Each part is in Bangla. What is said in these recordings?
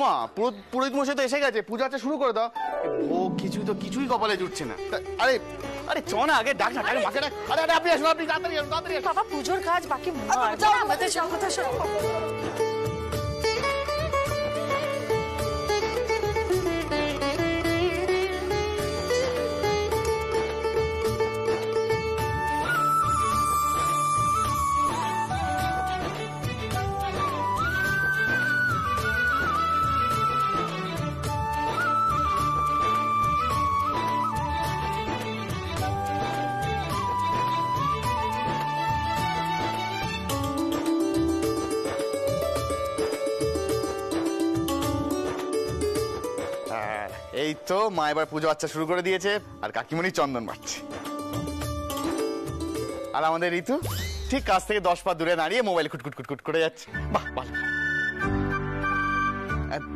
ওমা পুরো- পুরোহিত মশাই তো এসে গেছে পূজা আচ্ছা শুরু করে দাও। ও কিছু কিছুই তো কিছুই কপালে জুটছে না। আরে আরে চ না আগে ডাক না আরে মাকে ডাক। আরে আরে আপনি আসুন আপনি তাড়াতাড়ি আসুন তাড়াতাড়ি বাবা পুজোর কাজ বাকি নয়। আমাদের সব কথা মা এবার পুজো আচ্ছা শুরু করে দিয়েছে আর কাকিমণি চন্দন বাড়ছে আর আমাদের ঋতু ঠিক কাছ থেকে দশ পা দূরে দাঁড়িয়ে মোবাইল খুটকুট খুটকুট করে যাচ্ছে। বাহ ভালো আর-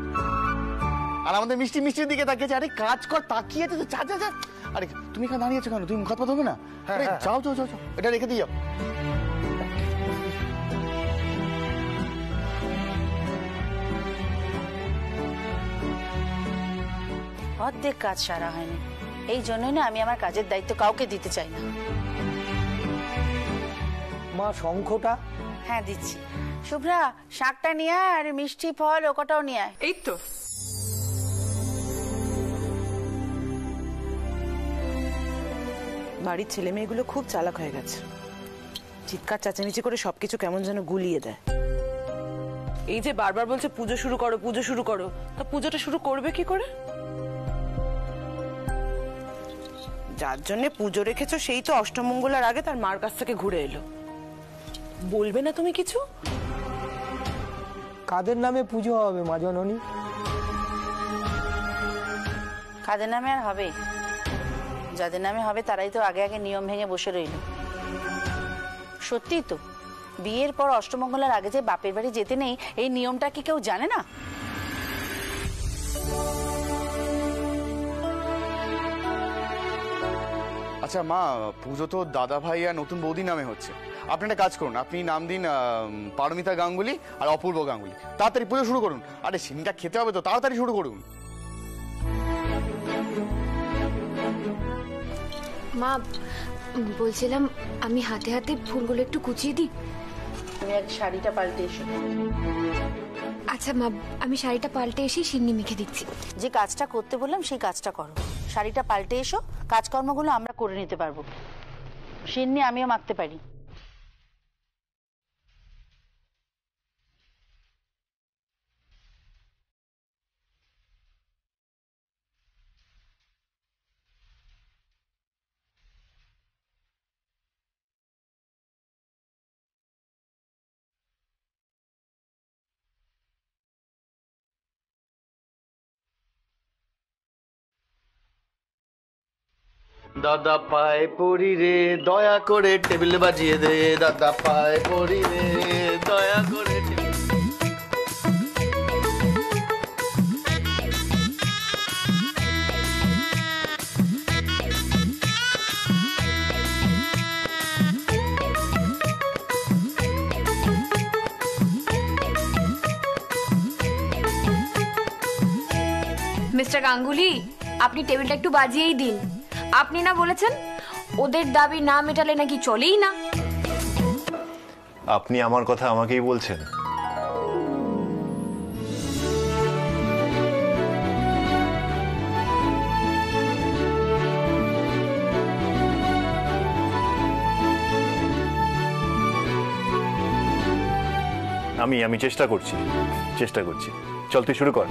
আমাদের মিষ্টি মিষ্টির দিকে তাকিয়েছে আরে কাজ কর তাকিয়ে তো যা যা আরে তুমি এখানে দাঁড়িয়েছো কেন? তুমি মুখ হবে না? আরে যাও যাও যাও যাও। এটা রেখে দিয়ে যাও। অর্ধেক কাজ সারা হয়নি। এই জন্যই না আমি আমার কাজের দায়িত্ব কাউকে দিতে চাই না। মা শঙ্খটা? হ্যাঁ দিচ্ছি। শুভ্রা শাকটা নিয়ে আয় আর মিষ্টি ফল ওকটাও নিয়ে আয়। এই তো। বাড়ির ছেলে মেয়েগুলো খুব চালাক হয়ে গেছে। চিৎকার চেঁচামেচি করে সবকিছু কেমন যেন গুলিয়ে দেয়। এই যে বারবার বলছে পুজো শুরু করো পুজো শুরু করো। তা পুজোটা শুরু করবে কি করে? যার জন্য পুজো রেখেছো সেই তো অষ্টমঙ্গলার আগে তার মার কাছ থেকে ঘুরে এলো। বলবে না তুমি কিছু? কাদের নামে পুজো হবে মা জননী? কাদের নামে আর হবে? যাদের নামে হবে তারাই তো আগে আগে নিয়ম ভেঙে বসে রইল। সত্যি তো বিয়ের পর অষ্টমঙ্গলার আগে যে বাপের বাড়ি যেতে নেই এই নিয়মটা কি কেউ জানে না? আচ্ছা মা পুজো তো দাদা ভাই আর নতুন বৌদি নামে হচ্ছে। আপনি একটা কাজ করুন আপনি নাম দিন পারমিতা গাঙ্গুলি আর অপূর্ব গাঙ্গুলি। তাড়াতাড়ি পুজো শুরু করুন। আরে সিনটা খেতে হবে তো তাড়াতাড়ি শুরু করুন। মা বলছিলাম আমি হাতে হাতে ফুলগুলো একটু কুচিয়ে দিই। তুমি এক শাড়িটা পাল্টে এসো। আচ্ছা মা, আমি শাড়িটা পাল্টে এসে সিন্নি মেখে দিচ্ছি। যে কাজটা করতে বললাম, সেই কাজটা করো। শাড়িটা পাল্টে এসো, কাজকর্মগুলো আমরা করে নিতে পারব। সিন্নি, আমিও মাখতে পারি। দাদা পায়ে পড়ি রে, দয়া করে টেবিল বাজিয়ে দে, দাদা পায়ে পড়ি রে, দয়া করে টেবিল মিস্টার গাঙ্গুলি আপনি টেবিলটা একটু বাজিয়েই দিন। আপনি না বলেছেন? ওদের দাবি না মেটালে নাকি চলেই না? আপনি আমার কথা আমাকেই বলছেন। আমি আমি চেষ্টা করছি। চেষ্টা করছি। চল, তুই শুরু কর।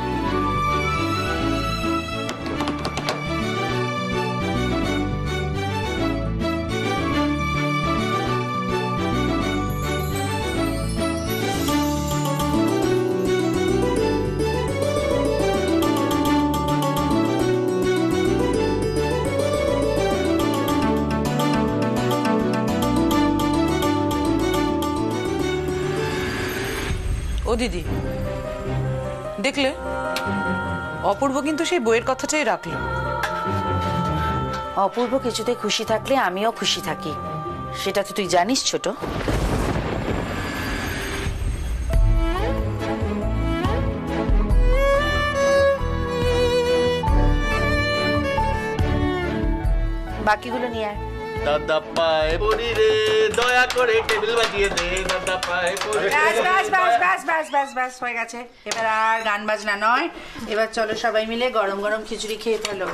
দিদি। দেখলে? অপূর্ব কিন্তু সেই বইয়ের কথাটাই রাখল। অপূর্ব কিছুতে খুশি থাকলে আমিও খুশি থাকি। সেটা তো তুই জানিস ছোট। বাকিগুলো নিয়ে আয়। দাদা পায়ে পড়ি রে, দয়া করে টেবিল বাজিয়ে দে, দাদা পায়ে পড়ি ব্যাস ব্যাস ব্যাস ব্যাস ব্যাস ব্যাস ব্যাস, হয়ে গেছে। এবার আর গান বাজনা নয়। এবার চলো সবাই মিলে গরম গরম খিচুড়ি খেয়ে ফেলো।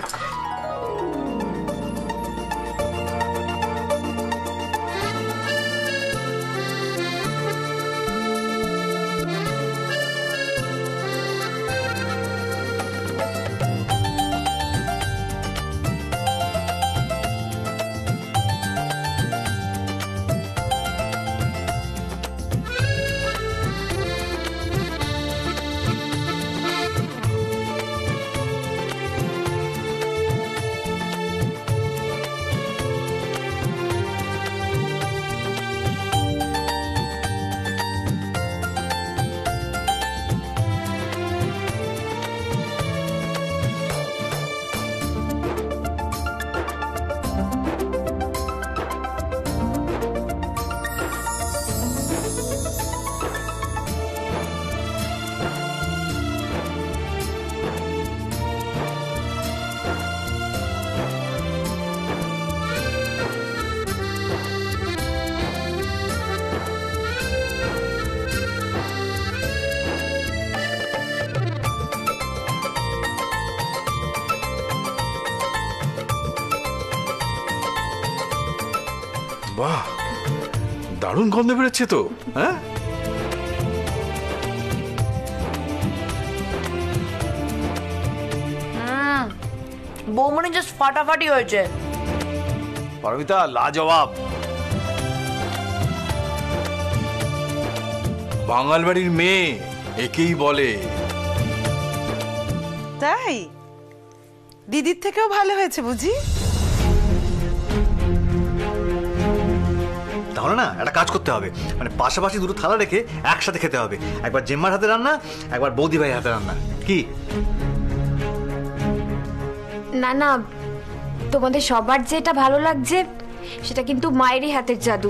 দারুণ গন্ধ বেরোচ্ছে তো হ্যাঁ? বৌমনি জাস্ট ফাটাফাটি হয়েছে। পারমিতা লাজবাব। বাঙাল বাড়ির মেয়ে একেই বলে। তাই? দিদির থেকেও ভালো হয়েছে বুঝি? তাহলে না একটা কাজ করতে হবে। মানে পাশাপাশি দুটো থালা রেখে একসাথে খেতে হবে। একবার জেম্মার হাতে রান্না, একবার বৌদি ভাই হাতে রান্না। কি? না না, তোমাদের সবার যেটা ভালো লাগছে, সেটা কিন্তু মায়েরই হাতের জাদু।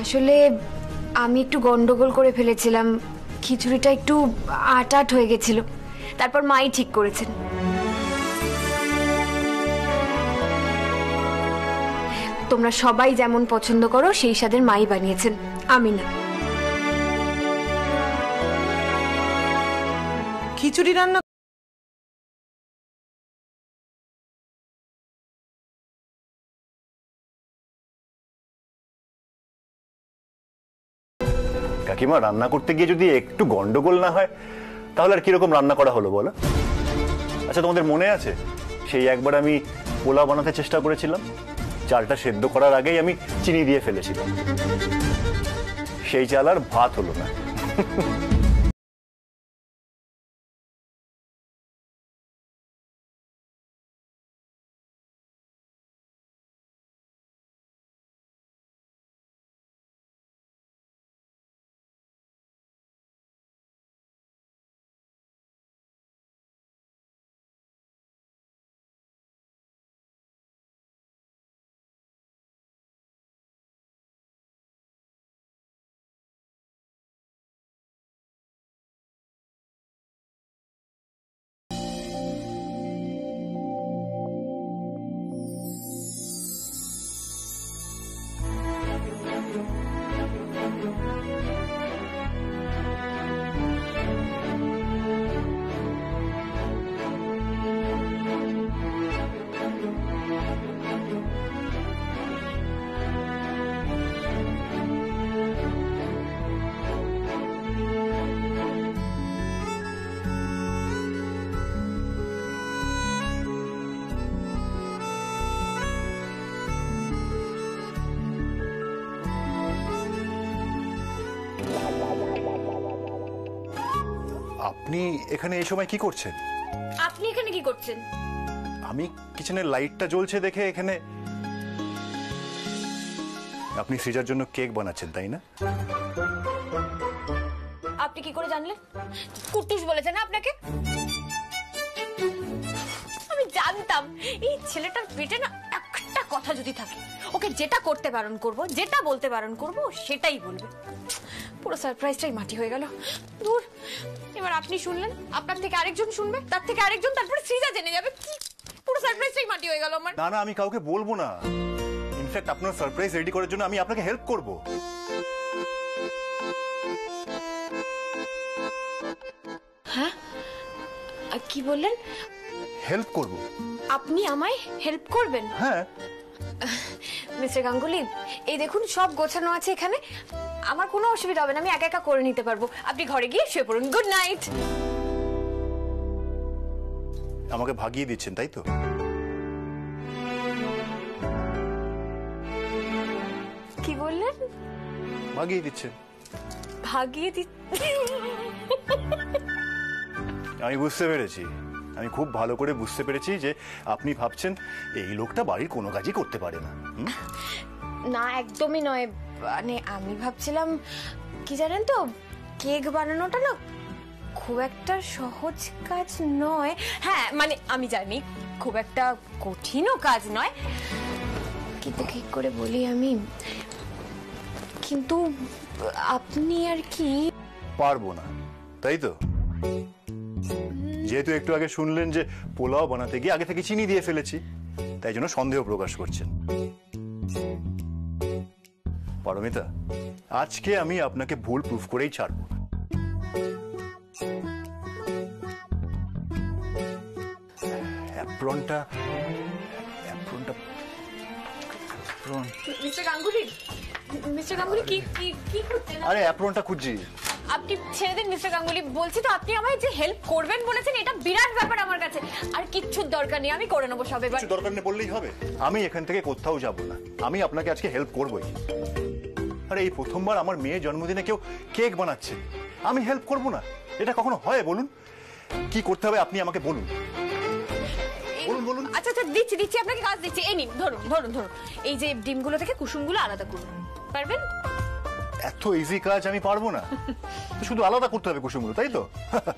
আসলে আমি একটু গন্ডগোল করে ফেলেছিলাম। খিচুড়িটা একটু আট আট হয়ে গেছিল। তারপর মাই ঠিক করেছেন। তোমরা সবাই যেমন পছন্দ করো সেই স্বাদের মাই বানিয়েছেন। আমি না। খিচুড়ি রান্না কাকিমা রান্না করতে গিয়ে যদি একটু গন্ডগোল না হয় তাহলে আর কীরকম রান্না করা হলো বলো? আচ্ছা তোমাদের মনে আছে? সেই একবার আমি পোলাও বানাতে চেষ্টা করেছিলাম। চালটা সেদ্ধ করার আগেই আমি চিনি দিয়ে ফেলেছিলাম। সেই চাল আর ভাত হলো না। আপনি এখানে এই সময় কি করছেন? আপনি এখানে কি করছেন? আমি কিচেনের লাইটটা জ্বলছে দেখে এখানে আপনি সৃজার জন্য কেক বানাচ্ছেন তাই না? আপনি কি করে জানলেন? কুট্টুস বলেছে না আপনাকে? আমি জানতাম এই ছেলেটার পেটে না কথা যদি থাকে ওকে যেটা করতে বারণ করব যেটা বলতে বারণ করব ও সেটাই বলবে। পুরো সারপ্রাইজটাই মাটি হয়ে গেল। দূর এবার আপনি শুনলেন আপনার থেকে আরেকজন শুনবে তার থেকে আরেকজন তারপরে সৃজা জেনে যাবে। কি পুরো সারপ্রাইজটাই মাটি হয়ে গেল আমার। না না আমি কাউকে বলব না। ইনফ্যাক্ট আপনার সারপ্রাইজ রেডি করার জন্য আমি আপনাকে হেল্প করব। আর কি বললেন? হেল্প করব। আপনি আমায় হেল্প করবেন? হ্যাঁ। মিস্টার গাঙ্গুলি এই দেখুন সব গোছানো আছে এখানে। আমার কোনো অসুবিধা হবে না আমি একা একা করে নিতে পারব। আপনি ঘরে গিয়ে শুয়ে পড়ুন। Good night. আমাকে ভাগিয়ে দিচ্ছেন তাই তো? কি বললেন? ভাগিয়ে দিচ্ছেন। ভাগিয়ে দি আমি বুঝতে পেরেছি। আমি খুব ভালো করে বুঝতে পেরেছি যে আপনি ভাবছেন এই লোকটা বাড়ির কোনো কাজই করতে পারে না হুম? না একদমই নয়। মানে আমি ভাবছিলাম কি জানেন তো কেক বানানোটা না খুব একটা সহজ কাজ নয়। হ্যাঁ মানে আমি জানি খুব একটা কঠিনও কাজ নয়। কিন্তু কি করে বলি আমি কিন্তু আপনি আর কি পারব না তাই তো? যেহেতু একটু আগে শুনলেন যে পোলাও বানাতে গিয়ে আগে থেকে চিনি দিয়ে ফেলেছি তাই জন্য সন্দেহ প্রকাশ করছেন। পারমিতা আজকে আমি আপনাকে ভুল প্রুফ করেই ছাড়বো। অ্যাপ্রনটা অ্যাপ্রনটা apron. Mister Ganguly? Mister Ganguly কি কি কি আরে অ্যাপ্রনটা খুঁজছি। আপনি ছেড়ে দিন মিস্টার গাঙ্গুলি বলছি তো আপনি আমায় যে হেল্প করবেন বলেছেন এটা বিরাট ব্যাপার আমার কাছে। আর কিচ্ছুর দরকার নেই আমি করে নেব সব এবার। কিছু দরকার নেই বললেই হবে। আমি এখান থেকে কোথাও যাব না। আমি আপনাকে আজকে হেল্প করবই। আরে এই প্রথমবার আমার মেয়ের জন্মদিনে কেউ কেক বানাচ্ছে। আমি হেল্প করব না। এটা কখনো হয় বলুন? কি করতে হবে আপনি আমাকে বলুন। বলুন বলুন। আচ্ছা আচ্ছা দিচ্ছি দিচ্ছি আপনাকে কাজ দিচ্ছি। এই নিন ধরুন ধরুন ধরুন। এই যে ডিমগুলো থেকে কুসুমগুলো আলাদা করুন। পারবেন? এত ইজি কাজ আমি পারব না। শুধু আলাদা করতে হবে কুসুমগুলো, তাই তো?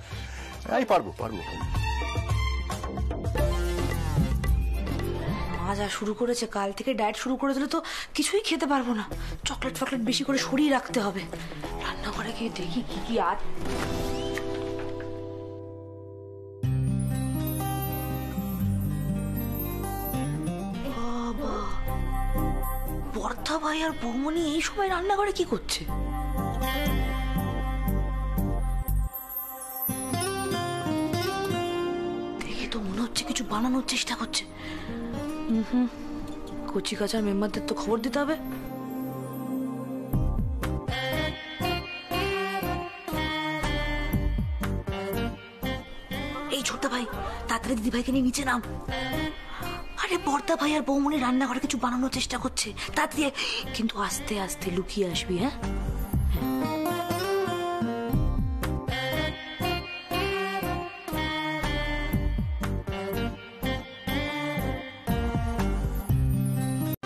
আমি পারব পারব। যা শুরু করেছে, কাল থেকে ডায়েট শুরু করে দিলে তো কিছুই খেতে পারব না। চকলেট ফকলেট বেশি করে সরিয়ে রাখতে হবে। রান্নাঘরে গিয়ে দেখি কি কি আর ভাই আর বৌমনি এই সময় রান্নাঘরে কি করছে? দেখে তো মনে হচ্ছে কিছু বানানোর চেষ্টা করছে। হুম, কচি কাচার মেম্বারদের তো খবর দিতে হবে। এই ছোট্ট ভাই, তাড়াতাড়ি দিদি ভাইকে নিয়ে নিচে নাম। বর্দা ভাই আর বৌমনি রান্নাঘরে কিছু বানানোর চেষ্টা করছে। তাড়াতাড়ি আয়। কিন্তু আস্তে আস্তে লুকিয়ে আসবি হ্যাঁ।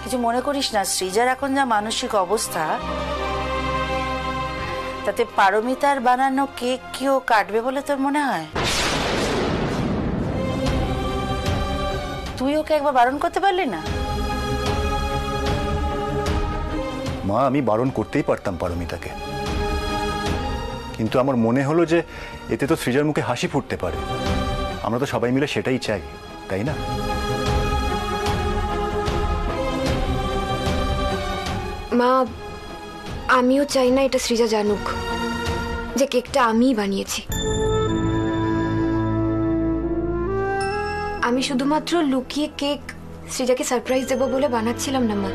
কিছু মনে করিস না, সৃজার এখন যা মানসিক অবস্থা, তাতে পারমিতার বানানো কেক কেউ কাটবে বলে তোর মনে হয়? তুই ওকে একবার বারণ করতে পারলি না? মা আমি বারণ করতেই পারতাম পারমিতাকে। কিন্তু আমার মনে হলো যে এতে তো সৃজার মুখে হাসি ফুটতে পারে। আমরা তো সবাই মিলে সেটাই চাই তাই না? মা আমিও চাই না এটা সৃজা জানুক যে কেকটা আমিই বানিয়েছি। আমি শুধুমাত্র লুকিয়ে কেক শ্রীজাকে সারপ্রাইজ দেবো বলে বানাচ্ছিলাম না, মা।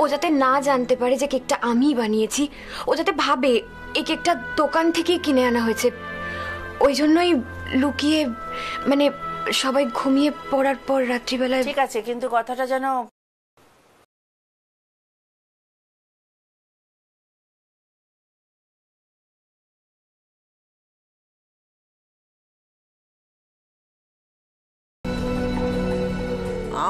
ও যাতে না জানতে পারে যে কেকটা আমি বানিয়েছি, ও যাতে ভাবে এই কেকটা দোকান থেকেই কিনে আনা হয়েছে। ওই জন্যই লুকিয়ে মানে সবাই ঘুমিয়ে পড়ার পর রাত্রিবেলায় ঠিক আছে, কিন্তু কথাটা যেন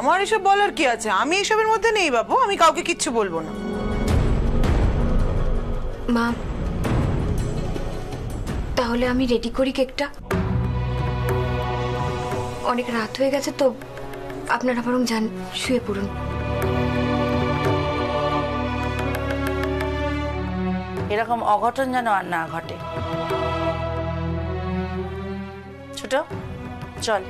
আমার এসব বলার কি আছে? আমি এসবের মধ্যে নেই বাবু আমি কাউকে কিচ্ছু বলব না। মা তাহলে আমি রেডি করি কেকটা অনেক রাত হয়ে গেছে তো আপনারা বরং যান শুয়ে পড়ুন। এরকম অঘটন যেন আর না ঘটে। ছোট চল।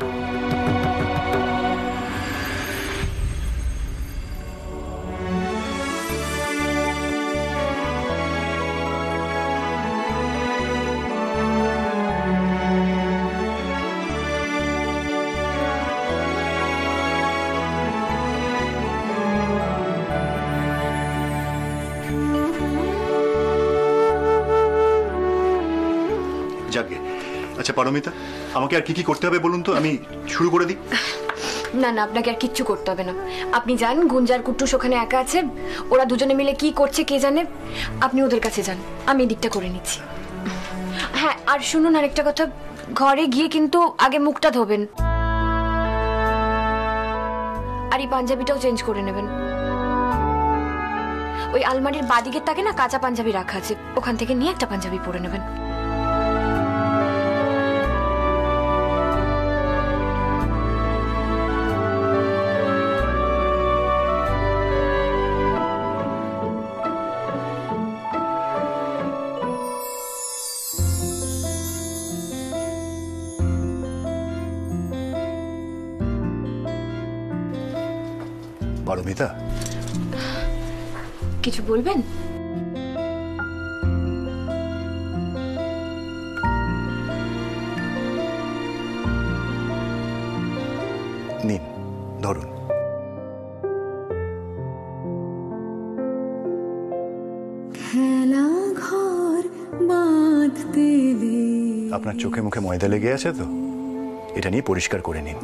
পারমিতা, আমাকে আর কি কি করতে হবে বলুন তো? আমি শুরু করে দিই। না না, আপনাকে আর কিচ্ছু করতে হবে না। আপনি যান, গুঞ্জার কুট্টুস ওখানে একা আছে ওরা দুজনে মিলে কি করছে কে জানে? আপনি ওদের কাছে যান। আমি এদিকটা করে নিচ্ছি। হ্যাঁ আর শুনুন আরেকটা কথা। ঘরে গিয়ে কিন্তু আগে মুখটা ধোবেন। আর এই পাঞ্জাবিটাও চেঞ্জ করে নেবেন। ওই আলমারির বাদিকের তাকে না কাঁচা পাঞ্জাবি রাখা আছে। ওখান থেকে নিয়ে একটা পাঞ্জাবি পরে নেবেন। কিছু বলবেন? নিন ধরুন। খেলা ঘর বাঁধতে আপনার চোখে মুখে ময়দা লেগে আছে তো? এটা নিয়ে পরিষ্কার করে নিন।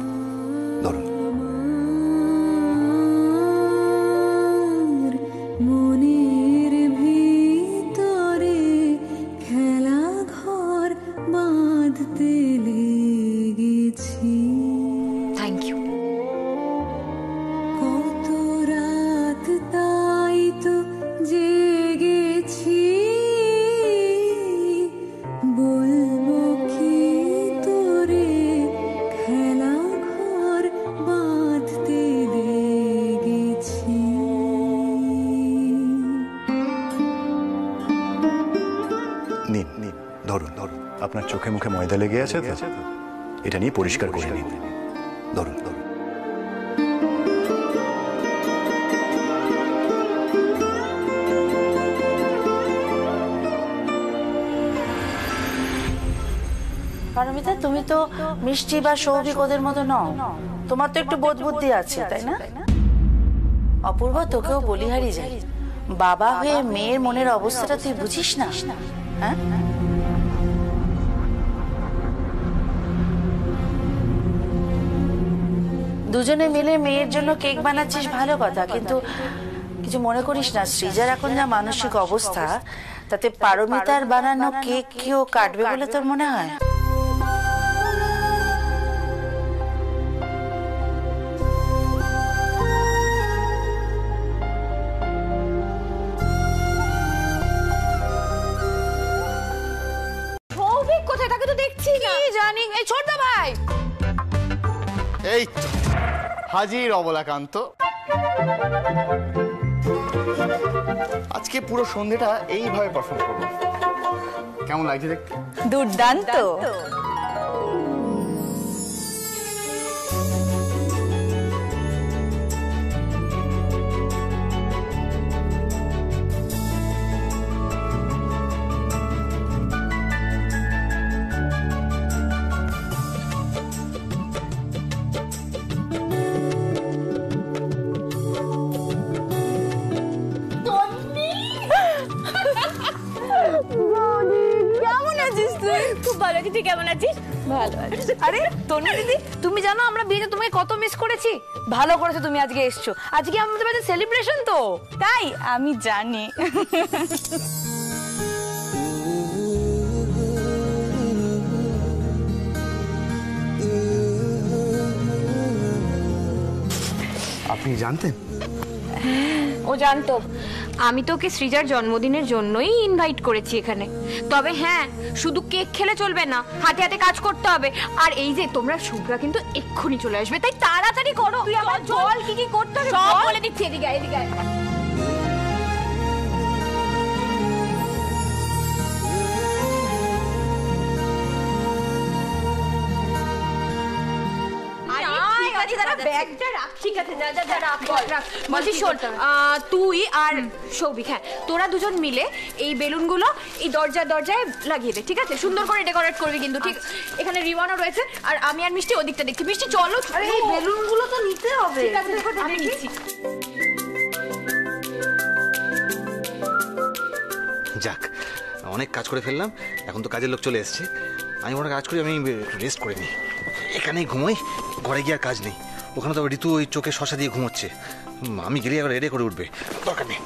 ধরুন ধরুন। আপনার চোখে মুখে ময়দা লেগে আছে তো? এটা নিয়ে পরিষ্কার করে নিন। ধরুন ধরুন। পারমিতা তুমি তো মিষ্টি বা সৌভিক ওদের মতো নও। তোমার তো একটু বোধ বুদ্ধি আছে তাই না? অপূর্ব তোকেও বলিহারি যাই বাবা হয়ে মেয়ের মনের অবস্থাটা তুই বুঝিস না। হ্যাঁ? দুজনে মিলে মেয়ের জন্য কেক বানাচ্ছিস ভালো কথা কিন্তু কিছু মনে করিস না সৃজার এখন যা মানসিক অবস্থা তাতে পারমিতার বানানো কেক কেউ কাটবে বলে তোর মনে হয়? কোথায়? তাকে তো দেখছি না। জানি এই ছোট ভাই! এই তো। হাজির অবলাকান্ত। আজকে পুরো সন্ধেটা এইভাবে পারফর্ম করব। কেমন লাগছে দেখতে? দুর্দান্ত। তুই কেমন আছিস? ভালো আছি। আরে তনু দিদি তুমি জানো আমরা বিয়েতে তোমাকে কত মিস করেছি? ভালো করেছ তুমি আজকে এসছো। আজকে আমাদের বাড়িতে সেলিব্রেশন তো। তাই? আমি জানি। আপনি জানতেন? ও জানতো। আমি তোকে সৃজার জন্মদিনের জন্যই ইনভাইট করেছি এখানে। তবে হ্যাঁ শুধু কেক খেলে চলবে না হাতে হাতে কাজ করতে হবে। আর এই যে তোমরা শুভরা কিন্তু এক্ষুনি চলে আসবে তাই তাড়াতাড়ি করো। তুই আমার জল কি কি করতে হবে সব বলে। দিচ্ছি এদিকে এদিকে আয়। দাঁড়া ব্যাগটা রাখ ঠিক আছে যা যা যা রাখ রাখ। বলছি শোন তুই আর সৌভিক হ্যাঁ তোরা দুজন মিলে এই বেলুনগুলো এই দরজা দরজায় লাগিয়ে দে ঠিক আছে? সুন্দর করে ডেকোরেট করবি কিন্তু ঠিক? এখানে রিবনও রয়েছে আর আমি আর মিষ্টি ওদিকটা দেখছি। মিষ্টি চলো আরে এই বেলুনগুলো তো নিতে হবে। ঠিক আছে আমি নিচ্ছি। যাক অনেক কাজ করে ফেললাম এখন তো কাজের লোক চলে এসছে। আমি মনে কাজ করি আমি রেস্ট করে নিই। এখানেই ঘুমোই ঘরে গিয়ে আর কাজ নেই। ওখানে তো ঋতু ওই চোখে শশা দিয়ে ঘুমোচ্ছে। আমি গেলে আবার রেডে করে উঠবে। দরকার নেই।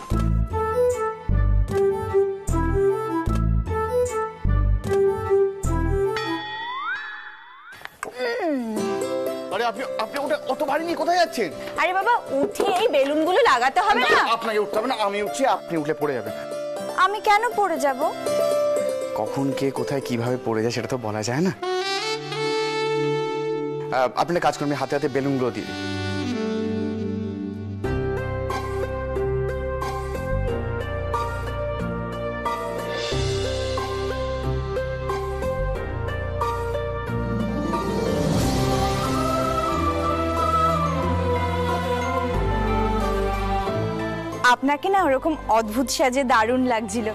আরে আপনি আপনি ওটা অত ভারী নিয়ে কোথায় যাচ্ছেন? আরে বাবা উঠে এই বেলুনগুলো লাগাতে হবে না? আপনাকে উঠতে হবে না আমি উঠছি আপনি উঠলে পড়ে যাবেন। আমি কেন পড়ে যাব? কখন কে কোথায় কীভাবে পড়ে যায় সেটা তো বলা যায় না। আহ, আপনি কাজ আমি হাতে হাতে বেলুনগুলো দিয়ে আপনাকে না ওরকম অদ্ভুত সাজে দারুণ লাগছিল।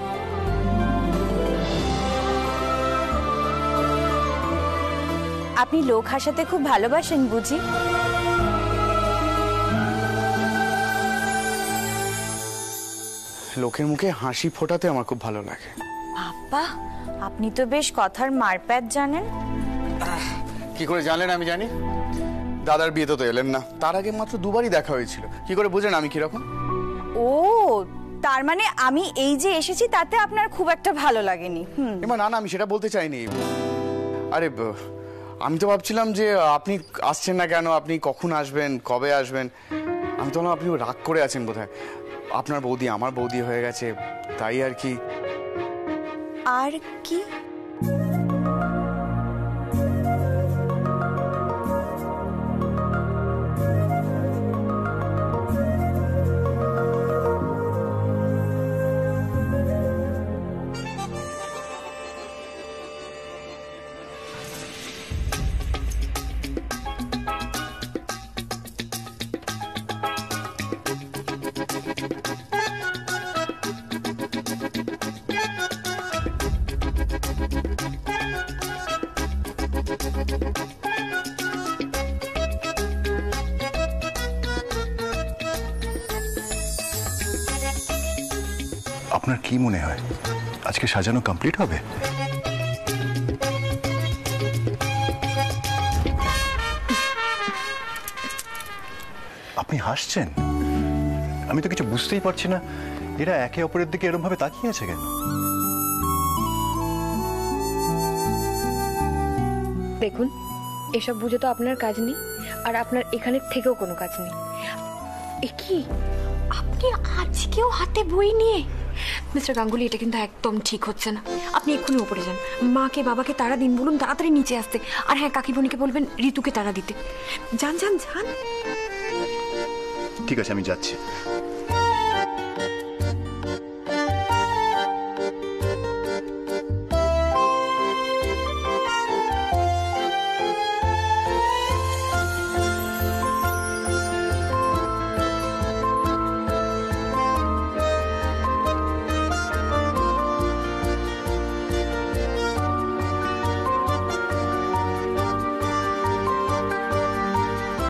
আপনি লোক হাসাতে খুব ভালোবাসেন বুঝি? লোকের মুখে হাসি ফোটাতে আমার খুব ভালো লাগে। বাবা আপনি তো বেশ কথার মারপ্যাট জানেন। কি করে জানলেন আমি জানি? দাদার বিয়েতে তো এলেন না। তার আগে মাত্র দুবারই দেখা হয়েছিল। কি করে বুঝেন আমি কীরকম? ও তার মানে আমি এই যে এসেছি তাতে আপনার খুব একটা ভালো লাগেনি। হুম। না না আমি সেটা বলতে চাইনি। আরে ব- আমি তো ভাবছিলাম যে, আপনি আসছেন না কেন? আপনি কখন আসবেন? কবে আসবেন? আমি তো আপনি রাগ করে আছেন বোধহয়। আপনার বৌদি আমার বৌদি হয়ে গেছে, তাই আর কি। আর কি? কি মনে হয়? আজকে সাজানো কমপ্লিট হবে? আপনি হাসছেন? আমি তো কিছু বুঝতেই পারছি না। এরা একে অপরের দিকে এরকম ভাবে তাকিয়ে আছে কেন? দেখুন, এসব বুঝে তো আপনার কাজ নেই, আর আপনার এখানের থেকেও কোনো কাজ নেই। এ কি? আপনি আজকেও হাতে বই নিয়ে মিস্টার গাঙ্গুলি, এটা কিন্তু একদম ঠিক হচ্ছে না। আপনি এক্ষুনি ওপরে যান। মাকে, বাবাকে তারা দিন বলুন, তাড়াতাড়ি নিচে আসতে। আর হ্যাঁ কাকিমণিকে বলবেন, ঋতুকে তারা দিতে। যান যান যান। ঠিক আছে, আমি যাচ্ছি।